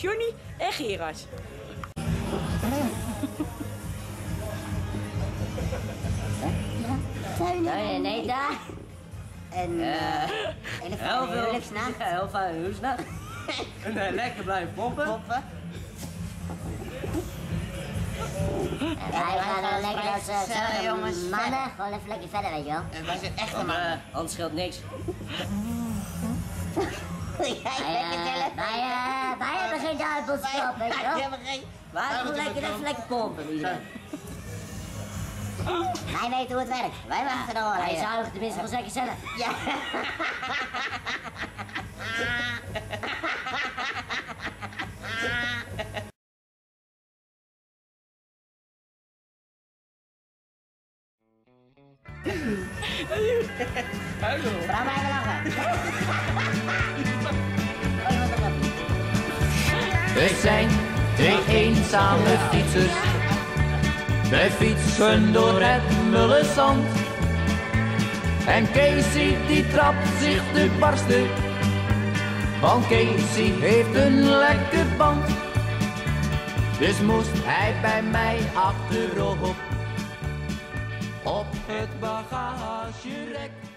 Johnny en Gerard. Nee, nee, daar. En eh een Heel veel huwelijksnacht. Heel veel huwelijksnacht. en eh, lekker blijven pompen. Poppen. En wij gaan dan lekker als eh, jongens, mannen gewoon even lekker verder, weet je wel. En wij zijn echte Want, mannen. eh, anders scheelt niks. Weet. Wij Wij gaan moeten lekker even lekker pompen. Wij weten hoe het werkt. Wij wachten er al Hij zuigt tenminste wel zeker zelf. Ja. Blijven lachen. We zijn twee eenzame fietsers. We fietsen door het mulle zand. En Casey die trapt zich te barsten. Want Casey heeft een lekke band. Dus moest hij bij mij achterop. Op het bagagerek.